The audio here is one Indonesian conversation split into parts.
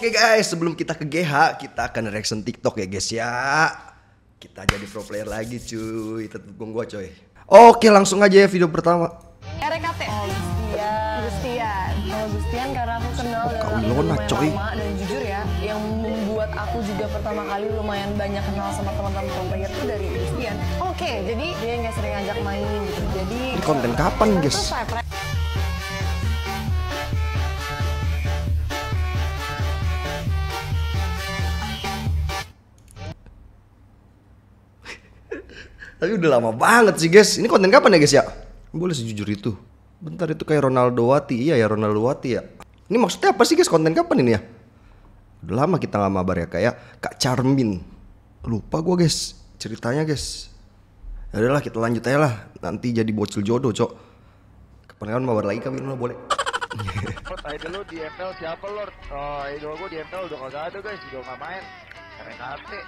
Oke guys, sebelum kita ke GH, kita akan reaction TikTok ya guys ya. Kita jadi pro player lagi cuy, tetep dukung gua coy. Oke langsung aja ya video pertama. RKT. Oh, Gustian. Gustian. Kalau Gustian karena aku kenal dengan kau coy. lama dan jujur ya, yang membuat aku juga pertama kali lumayan banyak kenal sama teman-teman pro player tuh dari Gustian. Oke, jadi dia nggak sering ngajak main gitu. Jadi Ini konten kapan guys? Tapi udah lama banget sih guys. Ini konten kapan ya guys ya? Boleh sejujur itu. Bentar itu kayak Ronaldo Wati. Iya ya Ronaldo Wati ya. Ini maksudnya apa sih guys? Konten kapan ini ya? Udah lama kita nggak mabar ya kayak Kak Charmin. Lupa gua guys ceritanya guys. Ya udahlah kita lanjut aja lah. Nanti jadi bocil jodoh cok. Kapan-kapan mabar lagi kami lah boleh. Lord, idol lu di ML siapa Lord? Oh, idol gua di ML udah kagak ada guys, udah gak main. Apa ya?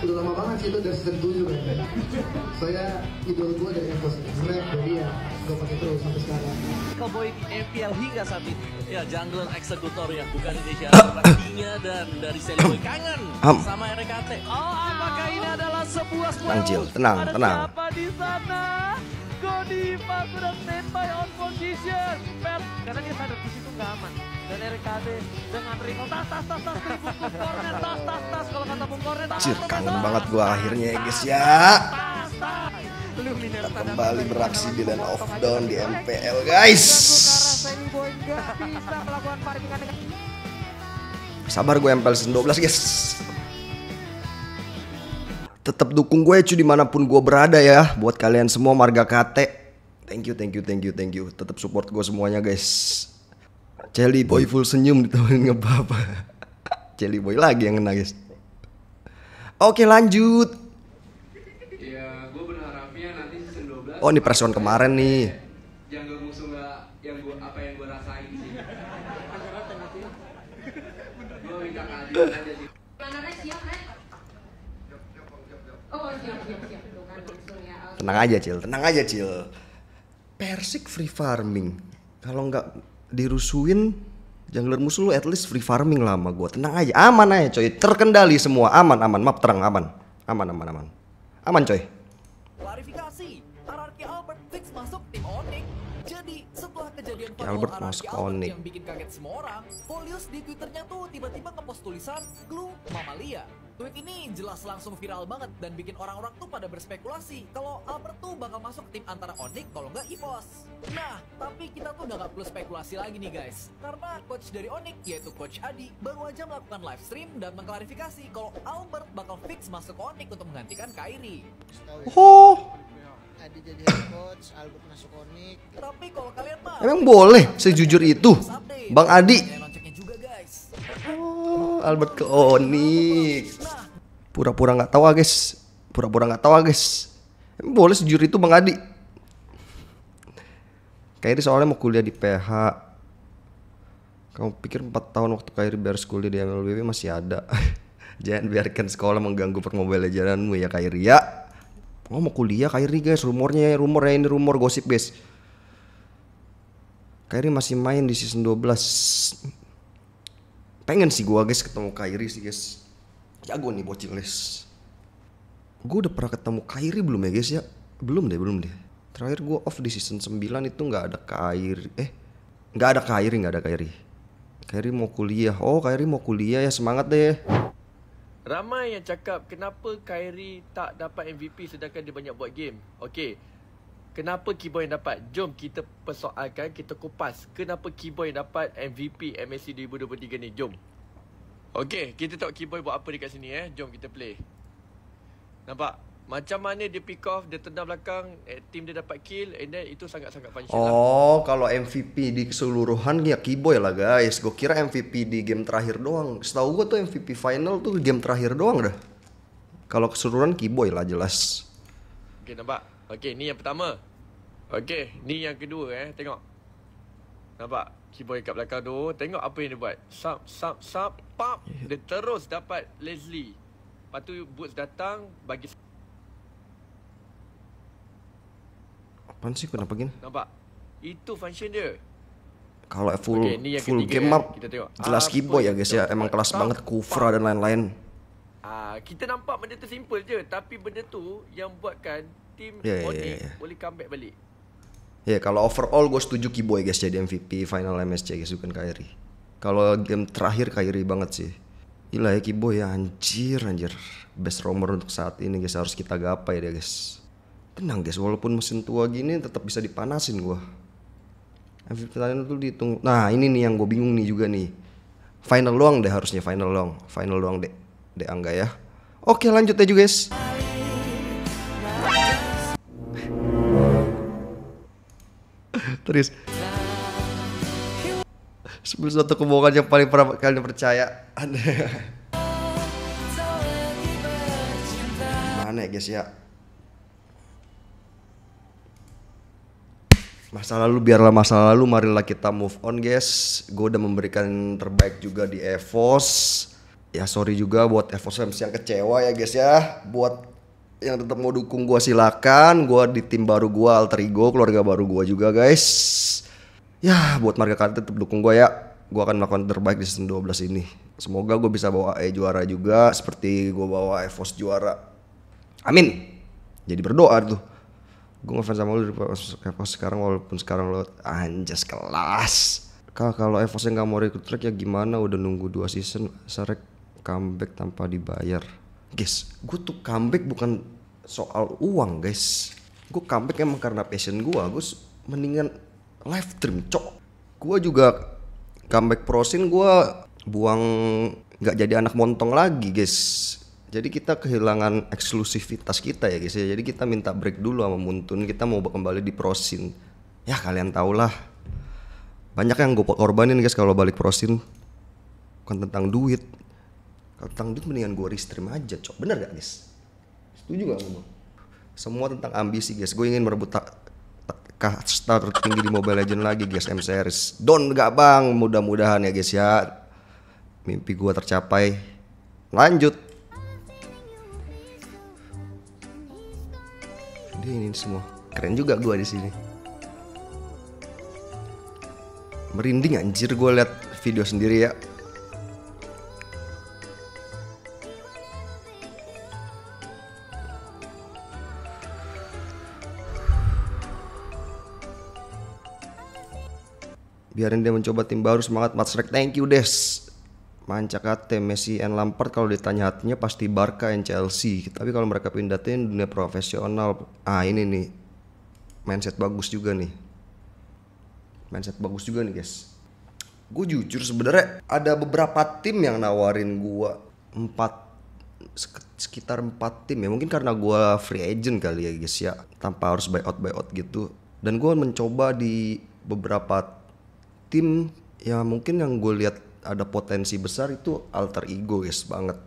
udah lama banget sih itu dari season 7 kan saya idol gue dari Evos Snap jadi ya gue pakai terus sampai sekarang Cowboy di MPL hingga saat ini. Ya, jungler eksekutor ya, bukan Indonesia rakinya dan dari Seliboy kangen Am. sama RKT. Oh, apakah ini adalah sebuah Cil. spoil? Tenang, Ada tenang. Siapa di sana? Godiva sudah standby on position. Per, karena dia sadar di situ nggak aman. Dan dengan tas tas tas tas Bung Kornet tas tas tas kalau kata Bung Kornet. tas, Cir, kangen banget gua akhirnya ya guys ya. Kita kembali beraksi di Land of Dawn di MPL guys. Sabar gue MPL season 12 guys. Tetap dukung gue cuy di mana pun gue berada ya. Buat kalian semua marga KT. Thank you, thank you, thank you, thank you. Tetap support gue semuanya guys. Jelly boy full senyum ditemenin ngebab. Jelly boy lagi yang kena guys. Oke lanjut. Ya, gue berharapnya nanti season 12 Oh ini press one kemarin nih. Jangan musuh nggak yang gua apa yang gue rasain sih. gue minta keadilan aja sih. Oh, siap, siap, siap. Tuh kan langsung ya. Tenang aja Cil, tenang aja Cil. Persik free farming. Kalau nggak dirusuin jungler musuh lu at least free farming lah sama gua. Tenang aja, aman aja coy. Terkendali semua, aman aman. Map terang aman. Aman aman aman. Aman coy. Klarifikasi, RRQ Albert fix masuk tim Onyx. Jadi setelah kejadian RRQ Albert masuk Onyx. yang bikin kaget semua orang, Folius di twitternya tuh tiba-tiba ngepost tulisan Glue Mamalia. Tweet ini jelas langsung viral banget dan bikin orang-orang tuh pada berspekulasi kalau Albert tuh bakal masuk tim antara Onyx kalau nggak EVOS. Nah, tapi kita tuh udah nggak perlu spekulasi lagi nih guys, karena coach dari Onyx yaitu Coach Adi baru aja melakukan live stream dan mengklarifikasi kalau Albert bakal fix masuk Onyx untuk menggantikan Kyrie. Oh, Adi jadi head coach, Albert masuk Onyx. Tapi kalau kalian mah emang boleh sejujur itu, Bang Adi. Oh, Albert ke Pura-pura nggak tahu ah guys. Pura-pura nggak tahu ah guys. Boleh sejujur itu Bang Adi. Kairi soalnya mau kuliah di PH. Kamu pikir 4 tahun waktu Kairi beres kuliah di MLBB masih ada? Jangan biarkan sekolah mengganggu permobile lejaranmu ya Kairi ya. Oh mau kuliah Kairi guys, rumornya rumor ya ini rumor gosip guys. Kairi masih main di season 12. Pengen sih gua guys ketemu Kairi sih guys. Jago nih bocil guys. Gue udah pernah ketemu Kairi belum ya guys ya? Belum deh, belum deh. Terakhir gue off di season 9 itu nggak ada Kairi. Eh, nggak ada Kairi, nggak ada Kairi. Kairi mau kuliah. Oh, Kairi mau kuliah ya semangat deh. Ramai yang cakap kenapa Kyrie tak dapat MVP sedangkan dia banyak buat game. Okey. Kenapa Keyboy yang dapat? Jom kita persoalkan, kita kupas. Kenapa Keyboy yang dapat MVP MSC 2023 ni? Jom. Okey, kita tengok Keyboy buat apa dekat sini eh. Jom kita play. Nampak? Macam mana dia pick off, dia tendang belakang, eh, team dia dapat kill and then itu sangat-sangat function lah. Oh, kalau MVP di keseluruhan ya Keyboy lah guys. Gue kira MVP di game terakhir doang. Setahu gue tuh MVP final tuh game terakhir doang dah. Kalau keseluruhan Keyboy lah jelas. Okey, nampak? Okey, ni yang pertama. Okey, ni yang kedua eh. Tengok. Nampak? Keyboy kat belakang tu. Tengok apa yang dia buat. Sub, sub, sub, pop. Dia terus dapat Leslie. Lepas tu Boots datang bagi Apaan sih kenapa gini? nampak. Itu function dia. Kalau full yang full ketiga game ya. map Kita tengok. jelas Apa Kiboy ya guys ya. Emang kelas banget Kufra dan lain-lain. Ah, kita nampak benda tu simple je tapi benda tu yang buatkan tim Ya, ya, Onyx ya, ya. boleh comeback balik. Ya kalau overall gue setuju Kiboy guys jadi MVP final MSC guys bukan Kyrie. Kalau game terakhir Kyrie banget sih. Gila ya Kiboy ya anjir anjir. Best roamer untuk saat ini guys harus kita gapai deh guys. Tenang guys walaupun mesin tua gini tetap bisa dipanasin gua. MVP tadi tuh dihitung. Nah ini nih yang gue bingung nih juga nih. Final doang deh harusnya final doang. Final doang deh. Deh Angga ya. Oke lanjut aja guys. Terus Sebelum suatu kebohongan yang paling pernah kalian percaya Mana ya guys ya? Masa lalu biarlah masa lalu Marilah kita move on guys. Gue udah memberikan terbaik juga di EVOS Ya sorry juga buat EVOS yang kecewa ya guys ya. Buat yang tetap mau dukung gua silakan. Gua di tim baru gua alter ego keluarga baru gua juga guys. Ya buat marga kalian tetap dukung gua ya. Gua akan melakukan terbaik di season 12 ini. Semoga gua bisa bawa AE juara juga seperti gua bawa EVOS juara. Amin. Jadi berdoa tuh. Gue ngefans sama lu dari EVOS sekarang walaupun sekarang lo anjas kelas. Kalau EVOS yang gak mau rekrut track ya gimana? Udah nunggu dua season Sarek comeback tanpa dibayar Guys, gue tuh comeback bukan soal uang guys. Gue comeback emang karena passion gue Gue mendingan live stream cok. Gue juga comeback prosin gue buang nggak jadi anak montong lagi guys. Jadi kita kehilangan eksklusivitas kita ya guys ya. Jadi kita minta break dulu sama Muntun. Kita mau kembali di prosin. Ya kalian tau lah. Banyak yang gue korbanin guys kalau balik prosin. Bukan tentang duit kalau tentang duit mendingan gue restream aja cok. Bener gak guys setuju gak ngomong semua tentang ambisi guys gue ingin merebut kasta tertinggi di Mobile Legend lagi guys M series. Don gak bang? Mudah-mudahan ya guys ya. Mimpi gue tercapai. Lanjut. Dia ini semua keren juga gue di sini. Merinding anjir gue liat video sendiri ya biarin dia mencoba tim baru semangat Matsrek thank you Des. Manca kate Messi and Lampard kalau ditanya hatinya pasti Barca and Chelsea. Tapi kalau mereka pindah tim dunia profesional. Ah ini nih. Mindset bagus juga nih. Mindset bagus juga nih guys. Gue jujur sebenarnya ada beberapa tim yang nawarin gue empat sek- sekitar empat tim ya. Mungkin karena gue free agent kali ya guys ya. Tanpa harus buy out buy out gitu. Dan gue mencoba di beberapa tim ya mungkin yang gue lihat ada potensi besar itu alter ego guys banget.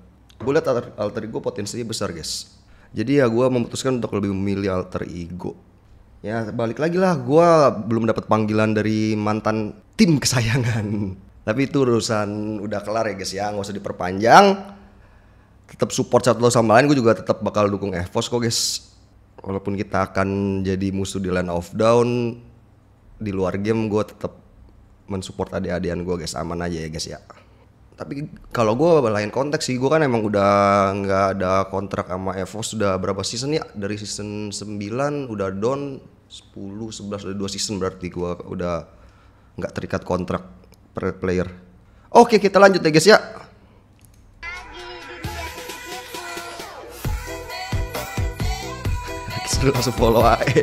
Gue lihat alter, alter ego potensinya besar guys. Jadi ya gue memutuskan untuk lebih memilih alter ego. Ya balik lagi lah gue belum dapat panggilan dari mantan tim kesayangan. Tapi itu urusan udah kelar ya guys ya. Nggak usah diperpanjang. Tetap support satu sama lain gue juga tetap bakal dukung EVOS kok guys. Walaupun kita akan jadi musuh di line of down di luar game gue tetap mensupport adik-adian gue guys. Aman aja ya guys ya. Tapi kalau gue lain konteks sih. Gue kan emang udah nggak ada kontrak sama EVOS sudah berapa season ya? Dari season 9 udah down 10 11 udah dua season berarti gue udah nggak terikat kontrak per player. Oke kita lanjut ya guys ya. Langsung follow aja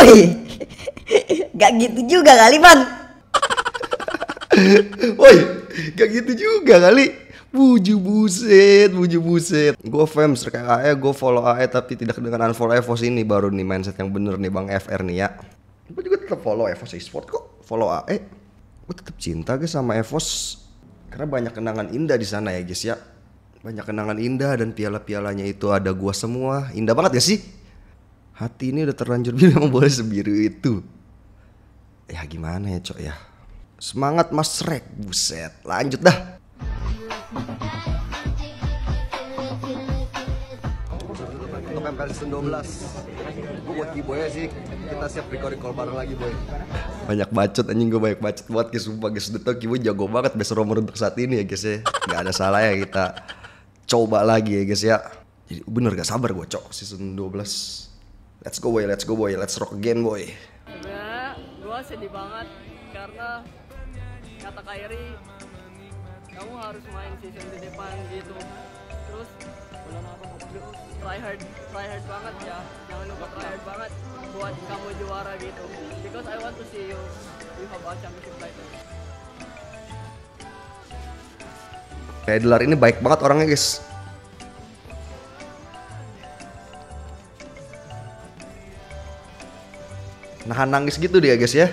Woi, gak gitu juga kali man. Woi, gak gitu juga kali. Buju buset, buju buset. Gue fans kayak AE, gue follow AE tapi tidak dengan unfollow EVOS ini baru nih mindset yang bener nih Bang FR nih ya. Gue juga tetap follow EVOS eSport kok, follow AE. Gue tetap cinta guys sama EVOS karena banyak kenangan indah di sana ya guys ya. Banyak kenangan indah dan piala-pialanya itu ada gua semua. Indah banget gak sih? Hati ini udah terlanjur bilang boleh sebiru itu. Ya gimana ya cok ya. Semangat Mas Rek, buset. Lanjut dah. PMPL season 12 Gue buat Kiboy sih Kita siap recall-recall bareng lagi boy Banyak bacot anjing gue banyak bacot buat guys Sumpah guys Udah tau Kiboy jago banget Best romer untuk saat ini ya guys ya Gak ada salah ya kita Coba lagi ya guys ya Jadi bener gak sabar gue cok season 12 Let's go boy, let's go boy, let's rock again boy. Sebenarnya gue sedih banget karena kata Kairi kamu harus main season di depan gitu. Terus try hard try hard banget ya. Jangan lupa try hard banget buat kamu juara gitu. Because I want to see you you have a championship title. Kayak Delar ini baik banget orangnya guys Nahan nangis gitu dia guys ya.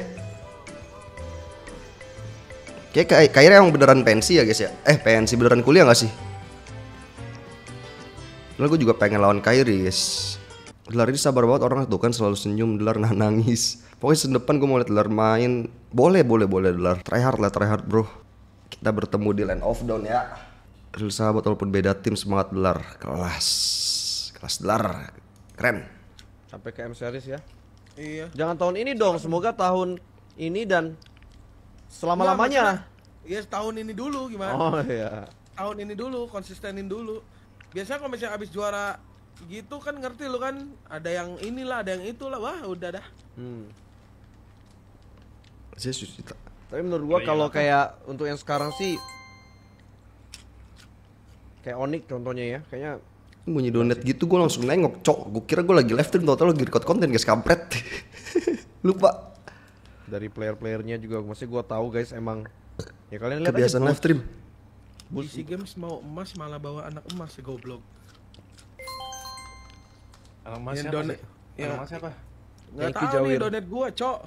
Kayak kayak Kairi emang beneran pensi ya guys ya? Eh pensi beneran kuliah gak sih? Lalu gue juga pengen lawan Kairi guys. Delar ini sabar banget orang tuh kan selalu senyum Delar nahan nangis. Pokoknya season depan gue mau liat Delar main. Boleh boleh boleh Delar Try hard lah try hard bro. Kita bertemu di Land of Down ya. Real sahabat walaupun beda tim semangat Delar Kelas. Kelas Delar Keren. Sampai ke M series ya. Iya. Jangan tahun ini dong, semoga tahun ini dan selama-lamanya. Iya tahun ini dulu gimana? Oh iya. Tahun ini dulu, konsistenin dulu. Biasanya kalau misalnya abis juara gitu kan ngerti lu kan ada yang inilah ada yang itulah wah udah dah Hmm. Saya suci Tapi menurut gua kalau kayak untuk yang sekarang sih kayak Onyx contohnya ya, kayaknya bunyi donet gitu gue langsung nengok cok gue kira gue lagi live stream tau lagi record konten guys kampret lupa dari player-playernya juga masih gua tahu guys emang ya kalian lihat aja kebiasaan live stream SEA Games mau emas malah bawa anak emas ya goblok Anak emas Yang siapa donet- sih? ya. Anak emas siapa? nggak tahu nih donet gua cok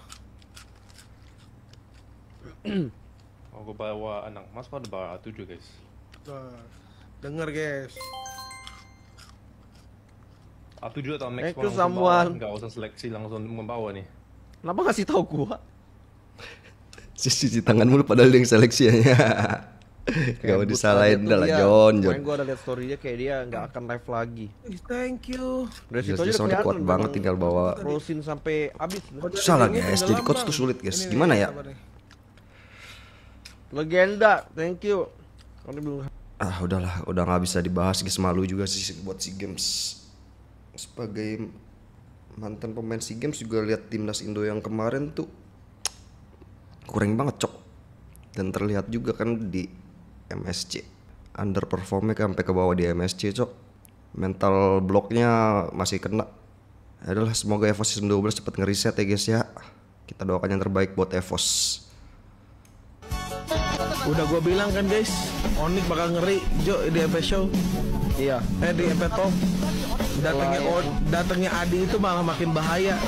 Oh, gue bawa anak emas, kok ada bawa A7 guys. Tuh, denger guys A7 atau Max Thank you, someone. nggak usah seleksi langsung membawa nih. Kenapa ngasih tahu gua? si cuci tangan mulu padahal dia yang seleksi ya gak mau disalahin aja tuh dah lah John John gua ada liat story-nya kayak dia nggak akan live lagi. thank you Dari situ aja udah kuat banget tinggal bawa Rosin sampai habis. susah lah guys jadi coach tuh sulit guys gimana ya Legenda, thank you. Kalau belum ah udahlah udah nggak bisa dibahas guys malu juga sih buat si games sebagai mantan pemain si games juga lihat timnas Indo yang kemarin tuh kurang banget cok. Dan terlihat juga kan di MSC underperformnya kan sampai ke bawah di MSC cok. Mental blocknya masih kena. Ya adalah semoga EVOS season 12 cepet ngeriset ya guys ya. Kita doakan yang terbaik buat EVOS. Udah gua bilang kan guys Onik bakal ngeri Jo di EP show. Iya. Eh di EP talk datangnya O- datangnya Adi itu malah makin bahaya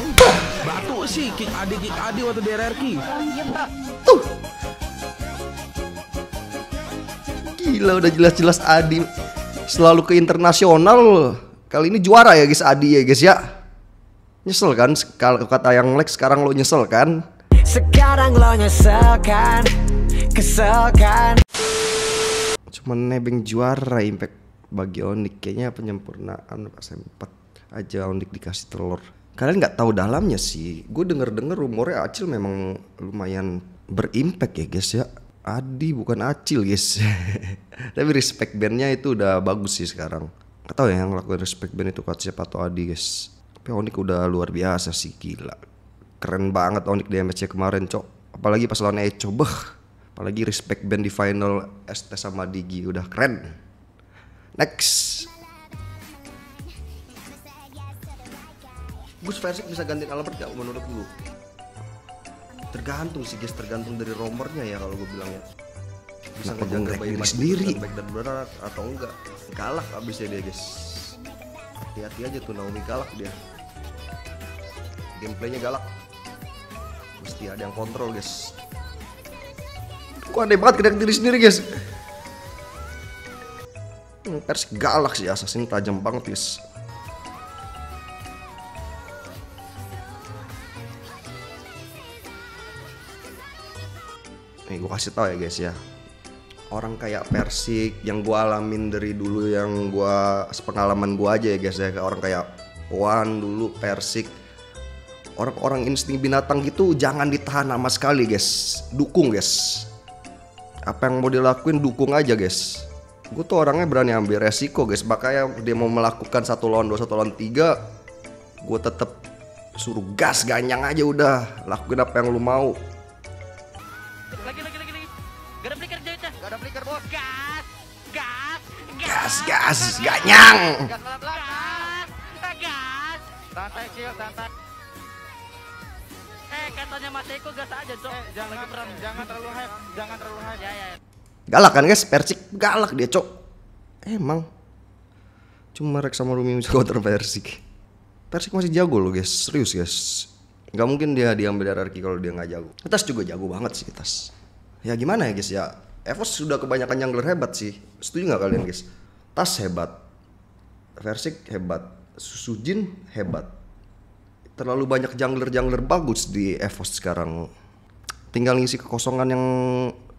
batu sih kick Adi kick Adi waktu di RRQ Gila udah jelas-jelas Adi selalu ke internasional. Kali ini juara ya guys Adi ya guys ya. Nyesel kan kalau kata yang Lex sekarang lo nyesel kan? Sekarang lo nyesel kan Kesel kan Cuman nebeng juara impact bagi Onik kayaknya penyempurnaan pas 4 aja Onik dikasih telur. Kalian nggak tahu dalamnya sih. Gue denger-denger rumornya Acil memang lumayan berimpact ya guys ya. Adi bukan Acil guys. Tapi respect bandnya itu udah bagus sih sekarang. Gak tahu ya yang ngelakuin respect band itu coach siapa atau Adi guys. Tapi Onik udah luar biasa sih gila. Keren banget Onik di MSC kemarin cok. Apalagi pas lawan Echo beh. Apalagi respect band di final ST sama Digi udah keren. Next. Gus Versik bisa gantiin Albert gak menurut lu? Tergantung sih guys, tergantung dari romernya ya kalau gue bilang ya. Bisa Kenapa ngejaga bayi diri sendiri? baik dan berat atau enggak. Galak abisnya dia guys. Hati-hati aja tuh Naomi galak dia. Gameplaynya galak. Mesti ada yang kontrol guys. Kok aneh banget kedak diri sendiri guys. Persik galak sih Assassin tajam banget guys. Nih gue kasih tau ya guys ya. Orang kayak Persik yang gue alamin dari dulu yang gue sepengalaman gue aja ya guys ya. Orang kayak Wan dulu Persik. Orang-orang insting binatang gitu jangan ditahan sama sekali guys. Dukung guys. Apa yang mau dilakuin dukung aja guys gue tuh orangnya berani ambil resiko guys makanya dia mau melakukan satu lawan dua satu lawan tiga gue tetap suruh gas ganyang aja udah lakuin apa yang lu mau Lagi lagi lagi lagi. Gak ada flicker Joy Gak ada flicker bos. Gas. Gas. gas gas ganyang Gas pelan-pelan. Gas. Gas. Santai Cil, santai. Eh katanya Mas Eko gas aja cok. Eh, jangan lagi perang. Jangan terlalu hype. Jangan terlalu hype. Ya ya. Galak kan guys? Persik galak dia cok. Emang. Cuma Rex sama Rumi counter Persik. Persik masih jago loh guys. Serius guys. Nggak mungkin dia diambil dari Arki kalau dia nggak jago. Tas juga jago banget sih Tas ya gimana ya guys? Ya Evos sudah kebanyakan jungler hebat sih. Setuju nggak kalian guys? Tas hebat. Persik hebat. Susujin hebat. Terlalu banyak jungler-jungler bagus di Evos sekarang. Tinggal ngisi kekosongan yang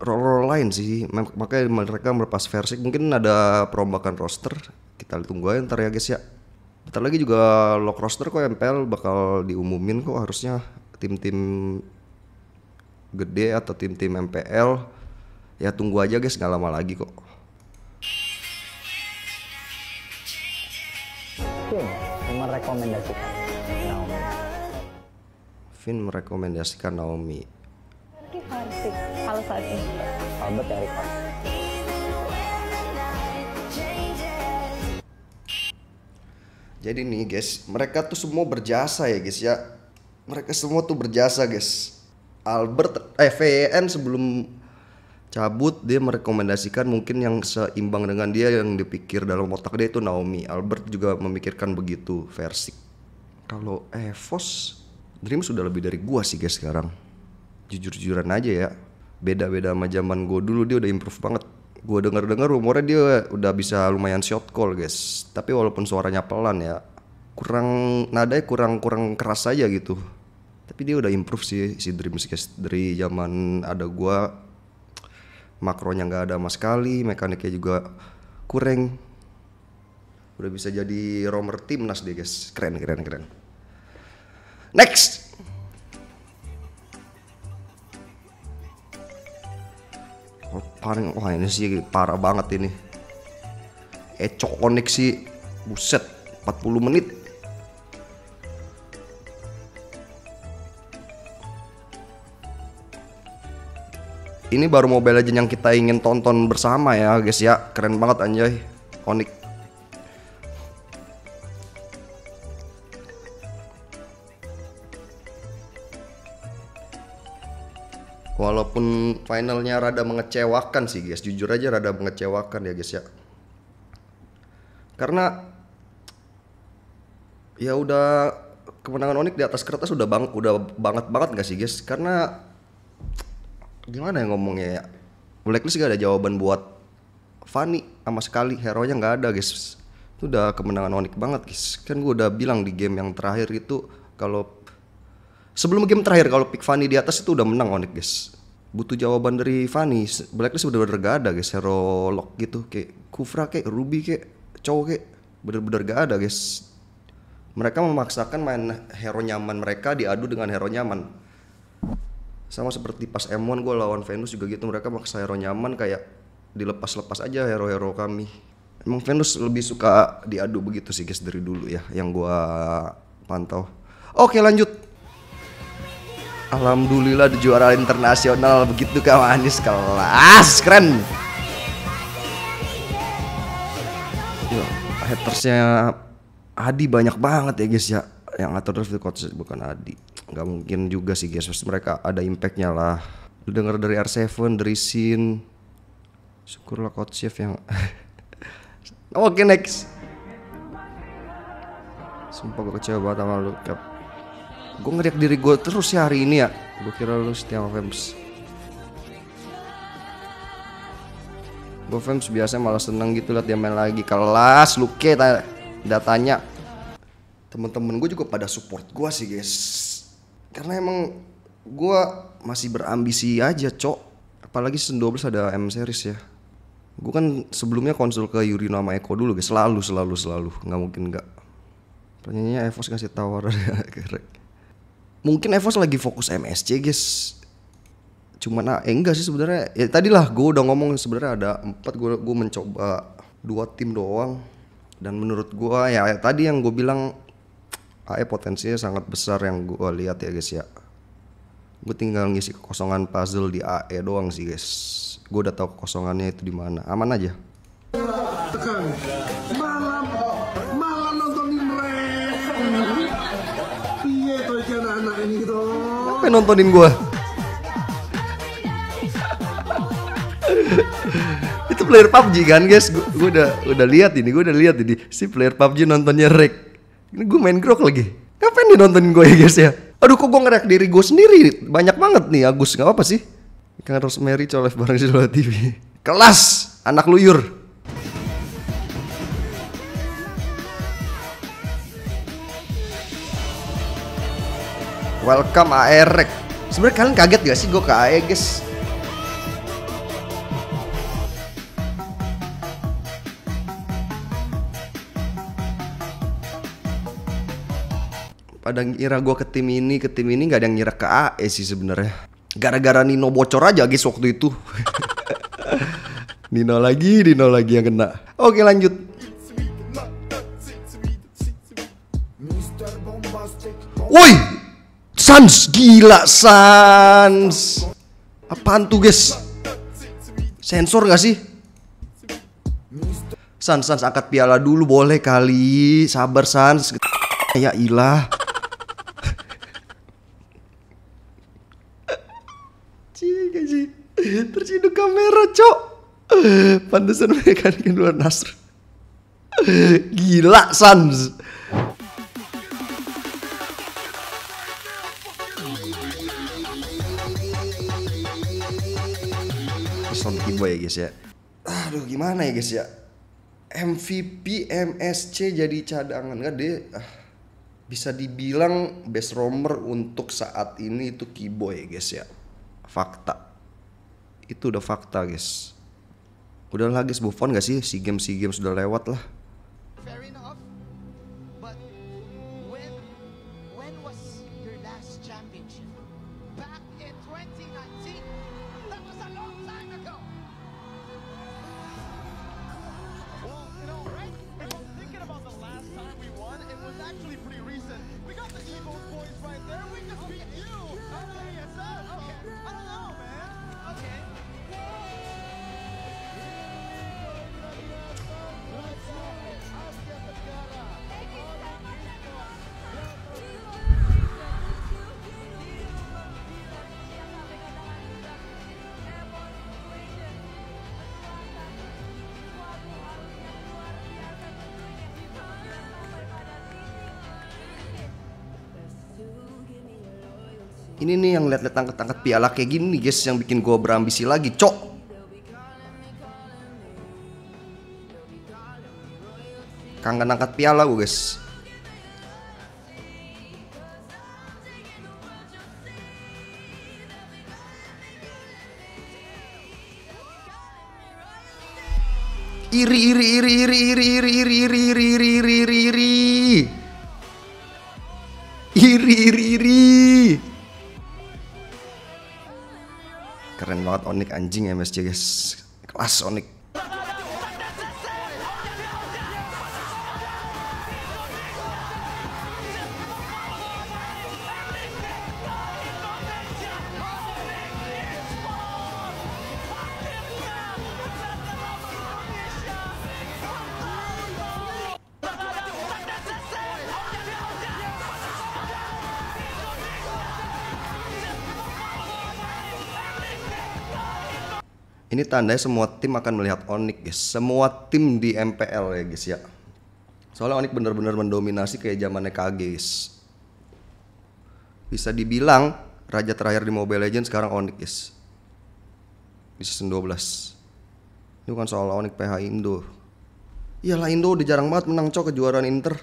role-role lain sih. Mak- makanya mereka melepas Versik. Mungkin ada perombakan roster. Kita tunggu aja ntar ya guys ya. Bentar lagi juga lock roster kok MPL bakal diumumin kok. Harusnya tim-tim gede atau tim-tim MPL ya tunggu aja guys. Nggak lama lagi kok. Vin merekomendasikan. Naomi. Vin merekomendasikan Naomi saat ini. Albert dari Kos. Jadi nih guys, mereka tuh semua berjasa ya guys ya. Mereka semua tuh berjasa guys. Albert, eh VN sebelum cabut dia merekomendasikan mungkin yang seimbang dengan dia yang dipikir dalam otak dia itu Naomi. Albert juga memikirkan begitu Versik. Kalau Evos, Dream sudah lebih dari gua sih guys sekarang. Jujur-jujuran aja ya. Beda-beda sama zaman gua dulu dia udah improve banget. Gua dengar-dengar rumornya dia udah bisa lumayan shot call guys. Tapi walaupun suaranya pelan ya, kurang nadanya kurang kurang keras aja gitu. Tapi dia udah improve sih si Dreams guys dari zaman ada gua makronya nggak ada sama sekali, mekaniknya juga kurang. Udah bisa jadi romer timnas dia guys. Keren keren keren. Next. Paling wah ini sih parah banget ini. Ecok koneksi buset 40 menit. Ini baru Mobile Legends yang kita ingin tonton bersama ya guys ya. Keren banget anjay. Onyx. Walaupun finalnya rada mengecewakan sih guys, jujur aja rada mengecewakan ya guys ya. Karena ya udah kemenangan Onyx di atas kertas udah bang udah banget banget gak sih guys? Karena gimana ya ngomongnya ya? Blacklist gak ada jawaban buat Fanny sama sekali, hero nya nggak ada guys. Itu udah kemenangan Onyx banget guys. Kan gue udah bilang di game yang terakhir itu kalau Sebelum game terakhir kalau pick Fanny di atas itu udah menang Onyx guys. Butuh jawaban dari Fanny. Blacklist bener-bener gak ada guys hero lock gitu kayak Kufra kayak Ruby kayak cowok kayak bener-bener gak ada guys. Mereka memaksakan main hero nyaman mereka diadu dengan hero nyaman. Sama seperti pas M1 gue lawan Venus juga gitu mereka maksa hero nyaman kayak dilepas-lepas aja hero-hero kami. Emang Venus lebih suka diadu begitu sih guys dari dulu ya yang gua pantau. Oke lanjut. Alhamdulillah di juara internasional begitu kawan Anis kelas keren. Yo, hatersnya Adi banyak banget ya guys ya. Yang atur draft coach bukan Adi. Nggak mungkin juga sih guys. Pasti mereka ada impactnya lah. Lu denger dari R7, dari Sin. Syukurlah coach chef yang. Oke next. Sumpah gue kecewa banget sama lu Cap. Gue ngeriak diri gue terus ya hari ini ya. Gue kira lu setia Fems. Gue Fems biasanya malah seneng gitu liat dia main lagi. Kelas lu ke ta- datanya Temen-temen gue juga pada support gue sih guys. Karena emang gue masih berambisi aja cok. Apalagi season 12 ada M series ya. Gue kan sebelumnya konsul ke Yurino sama Eko dulu guys. Selalu selalu selalu. Nggak mungkin nggak. Penyanyinya Evos kasih tawar. Gerek. Mungkin Evos lagi fokus MSC guys. Cuman ah, eh, enggak sih sebenarnya. Ya tadi lah gue udah ngomong sebenarnya ada empat gue gue mencoba dua tim doang. Dan menurut gue ya, ya tadi yang gue bilang AE potensinya sangat besar yang gue lihat ya guys ya. Gue tinggal ngisi kekosongan puzzle di AE doang sih guys. Gue udah tahu kekosongannya itu di mana. Aman aja. Apa yang nontonin gue? itu player PUBG kan guys. Gue udah udah lihat ini gue udah lihat ini. Si player PUBG nontonnya Rek ini gue main grok lagi. Ngapain nih nontonin gue ya guys ya? Aduh kok gue ngereak diri gue sendiri? Banyak banget nih Agus. Nggak apa sih. Kan Rosemary colef bareng si Lola TV kelas anak luyur Welcome AE Rek Sebenarnya kalian kaget gak sih? Gue ke AE guys. Pada ngira gue ke tim ini ke tim ini nggak ada yang ngira ke AE sih sebenarnya. Gara-gara Nino bocor aja guys waktu itu. Nino lagi Nino lagi yang kena. Oke lanjut. Woi Sans gila Sans. Apaan tuh guys? Sensor gak sih? Sans Sans angkat piala dulu boleh kali. Sabar Sans. Ya ilah. Cik sih. Terciduk kamera cok. Pantesan mereka di luar Nasr. Gila Sans Son Kibo ya guys ya. Aduh gimana ya guys ya? MVP MSC jadi cadangan. Nggak deh ah, bisa dibilang best roamer untuk saat ini itu Kibo ya guys ya. Fakta. Itu udah fakta guys. Udah lah guys move on gak sih? Si game si game sudah lewat lah ini nih yang lihat-lihat angkat-angkat piala kayak gini nih guys yang bikin gua berambisi lagi cok kangen angkat piala gua guys iri iri iri iri iri iri iri iri iri Onik anjing MSC guys. Kelas Onik Ini tandanya semua tim akan melihat Onyx guys. Semua tim di MPL ya guys ya. Soalnya Onyx bener-bener mendominasi kayak zamannya KG guys. Bisa dibilang raja terakhir di Mobile Legends sekarang Onyx guys. Di season 12. Ini bukan soal Onyx PH Indo. Iyalah Indo udah jarang banget menang cok kejuaraan Inter.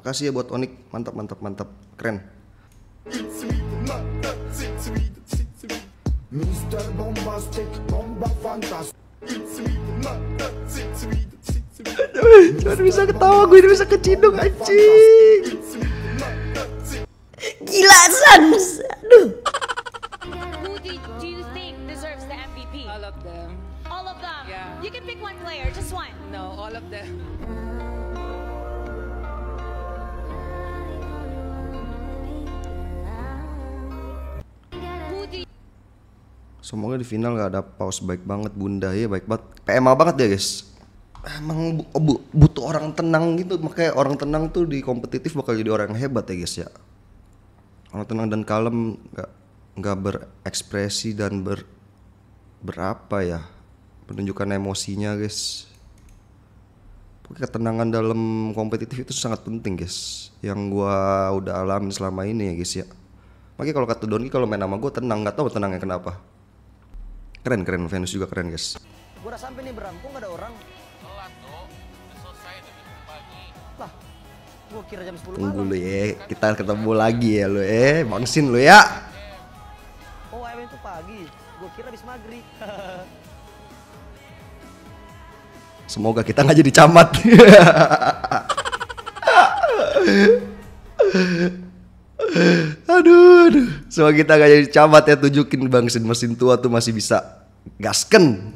Makasih ya buat Onyx. Mantap mantap mantap. Keren. Mr. Bombastic, bomba fantastic Cuma bisa ketawa gue ini bisa keciduk anjing. Gila Sans. Aduh. Semoga di final gak ada pause baik banget bunda ya baik banget. PMA banget ya guys. Emang bu- bu- butuh orang tenang gitu makanya orang tenang tuh di kompetitif bakal jadi orang hebat ya guys ya. Orang tenang dan kalem nggak nggak berekspresi dan ber berapa ya menunjukkan emosinya guys. Pokoknya ketenangan dalam kompetitif itu sangat penting guys. Yang gua udah alamin selama ini ya guys ya. Makanya kalau kata Doni kalau main sama gue tenang nggak tahu tenangnya kenapa. Keren keren Venus juga keren guys. Gua udah sampai nih Bram, kok nggak ada orang? Lah, gua kira jam 10 Tunggu malam. lu ya, kita ketemu lagi ya lu eh, bangsin lu ya. Oh, ayam itu pagi. Gua kira habis maghrib. Semoga kita nggak jadi camat. aduh, aduh. Semoga kita nggak jadi camat ya tunjukin bangsin mesin tua tuh masih bisa gasken.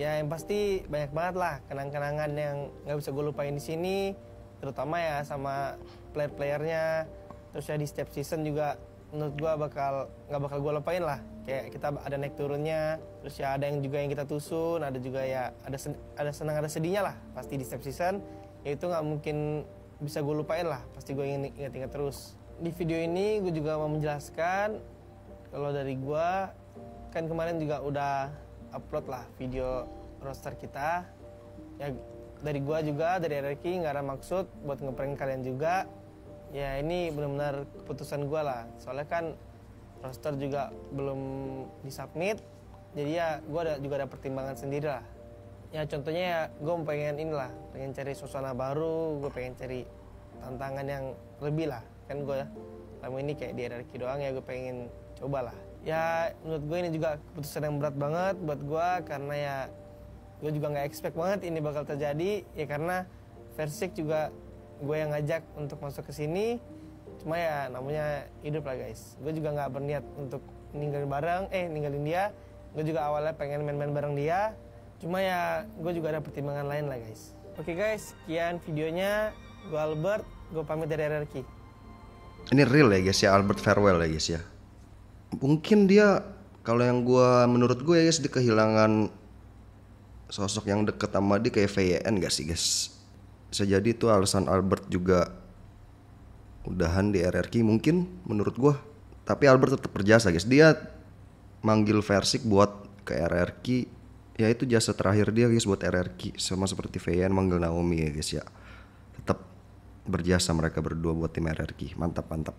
Ya yang pasti banyak banget lah kenang-kenangan yang nggak bisa gue lupain di sini, terutama ya sama player-playernya. Terus ya di setiap season juga menurut gue bakal nggak bakal gue lupain lah. Kayak kita ada naik turunnya, terus ya ada yang juga yang kita tusun, ada juga ya ada sen- ada senang ada sedihnya lah pasti di setiap season. Ya itu nggak mungkin bisa gue lupain lah, pasti gue ingin ingat-ingat terus. Di video ini gue juga mau menjelaskan kalau dari gue kan kemarin juga udah upload lah video roster kita. Ya dari gua juga dari RRQ nggak ada maksud buat ngeprank kalian juga. Ya ini benar-benar keputusan gua lah. Soalnya kan roster juga belum disubmit jadi ya gua ada juga ada pertimbangan sendiri lah. Ya contohnya ya gue pengen inilah pengen cari suasana baru gue pengen cari tantangan yang lebih lah kan gue selama ini kayak di RRQ doang ya gue pengen coba lah. Ya menurut gue ini juga keputusan yang berat banget buat gue karena ya gue juga nggak expect banget ini bakal terjadi. Ya karena Versik juga gue yang ngajak untuk masuk ke sini. Cuma ya namanya hidup lah guys. Gue juga nggak berniat untuk ninggalin bareng eh ninggalin dia. Gue juga awalnya pengen main-main bareng dia. Cuma ya gue juga ada pertimbangan lain lah guys. Oke guys sekian videonya. Gue Albert gue pamit dari RRQ Ini real ya guys ya Albert Farewell ya guys ya. Mungkin dia kalau yang gua menurut gue ya guys dia kehilangan sosok yang deket sama dia kayak VN gak sih guys? Bisa jadi itu alasan Albert juga udahan di RRQ mungkin menurut gua. Tapi Albert tetap berjasa guys. Dia manggil Versik buat ke RRQ ya itu jasa terakhir dia guys buat RRQ sama seperti VN manggil Naomi ya guys ya berjasa mereka berdua buat tim RRQ mantap mantap